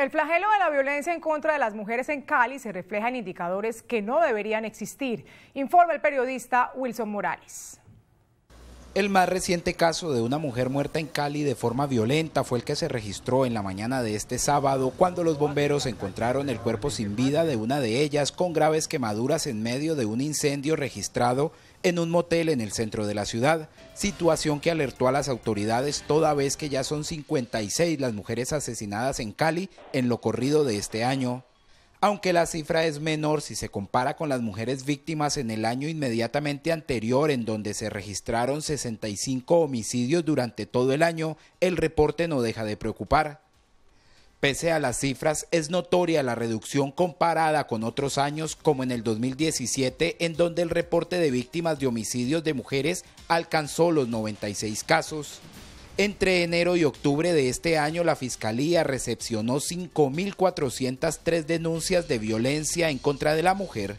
El flagelo de la violencia en contra de las mujeres en Cali se refleja en indicadores que no deberían existir, informa el periodista Wilson Morales. El más reciente caso de una mujer muerta en Cali de forma violenta fue el que se registró en la mañana de este sábado cuando los bomberos encontraron el cuerpo sin vida de una de ellas con graves quemaduras en medio de un incendio registrado en un motel en el centro de la ciudad, situación que alertó a las autoridades toda vez que ya son 56 las mujeres asesinadas en Cali en lo corrido de este año. Aunque la cifra es menor si se compara con las mujeres víctimas en el año inmediatamente anterior en donde se registraron 65 homicidios durante todo el año, el reporte no deja de preocupar. Pese a las cifras, es notoria la reducción comparada con otros años como en el 2017, en donde el reporte de víctimas de homicidios de mujeres alcanzó los 96 casos. Entre enero y octubre de este año, la Fiscalía recepcionó 5.403 denuncias de violencia en contra de la mujer